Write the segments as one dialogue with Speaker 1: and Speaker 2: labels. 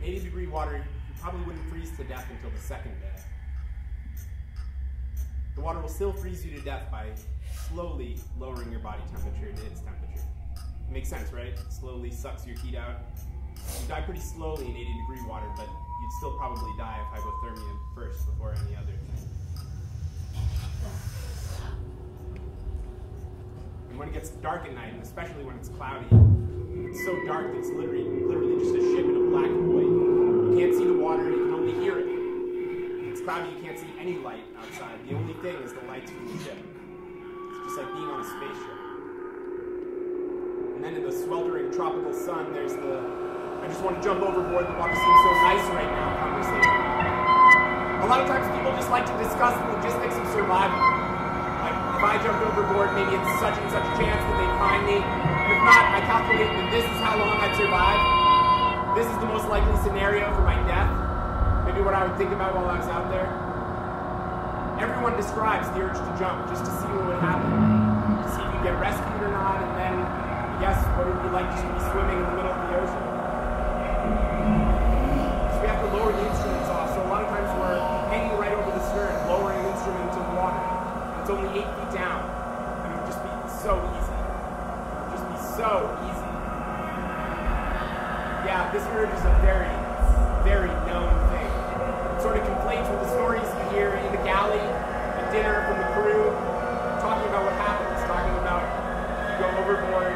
Speaker 1: In 80 degree water, you probably wouldn't freeze to death until the second day. The water will still freeze you to death by slowly lowering your body temperature to its temperature. It makes sense, right? It slowly sucks your heat out. You die pretty slowly in 80 degree water, but you'd still probably die of hypothermia first before any other thing. And when it gets dark at night, and especially when it's cloudy, it's so dark that it's literally, literally just a ship in a black void. You can't see the water, you can only hear it. It's cloudy, you can't see any light outside. The only thing is the lights from the ship. It's just like being on a spaceship. And then in the sweltering tropical sun, there's the I just want to jump overboard, the water seems so nice right now conversation. A lot of times people just like to discuss the logistics of survival. Like, if I jumped overboard, maybe it's such and such a chance that they'd find me. And if not, I calculate that this is how long I'd survive. This is the most likely scenario for my death. Maybe what I would think about while I was out there. Everyone describes the urge to jump just to see what would happen. To see if you get rescued or not, and then, yes, what would be like to be swimming in the middle of the ocean. So we have to lower the instruments off. So a lot of times we're hanging right over the stern, lowering the instrument into the water. And it's only eight feet down. And it would just be so easy. It would just be so easy. This urge is a very, very known thing. It sort of conflates with the stories you hear in the galley at dinner from the crew, talking about what happens, talking about you go overboard,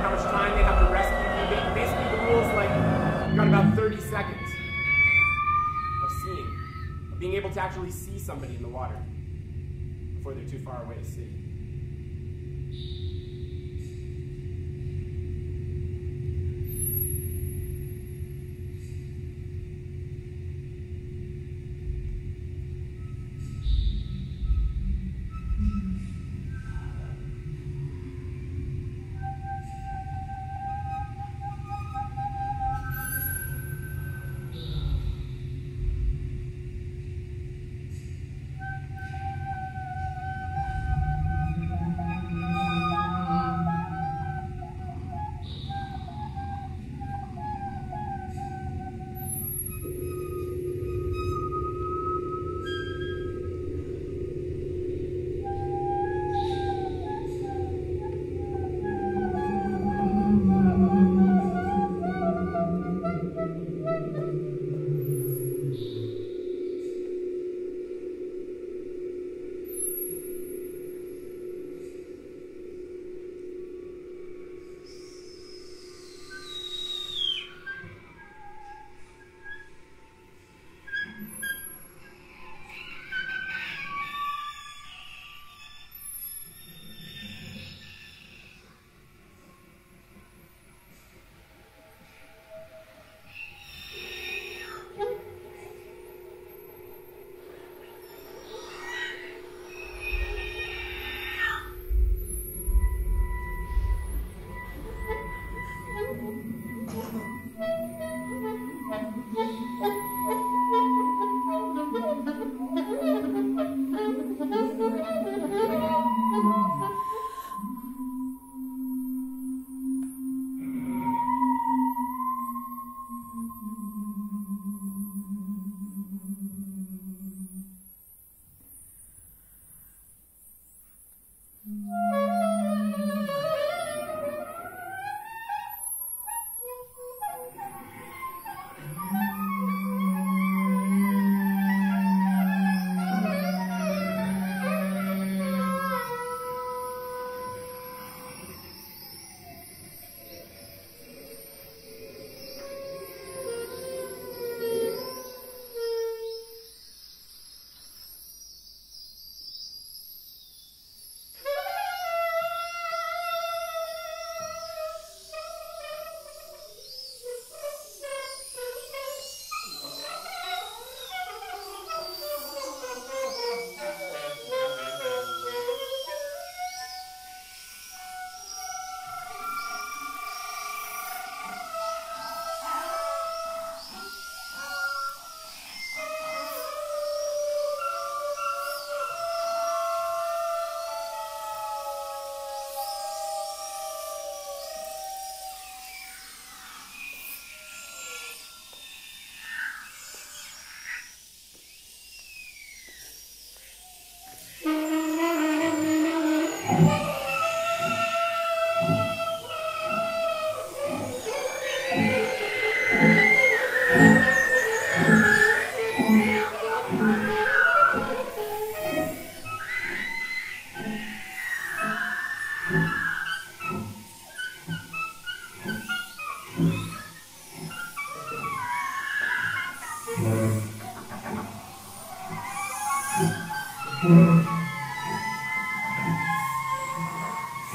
Speaker 1: how much time they have to rescue you. Basically, the rule is like you've got about 30 seconds of seeing, of being able to actually see somebody in the water before they're too far away to see.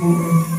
Speaker 2: Amen.